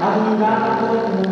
admirar a todo mundo.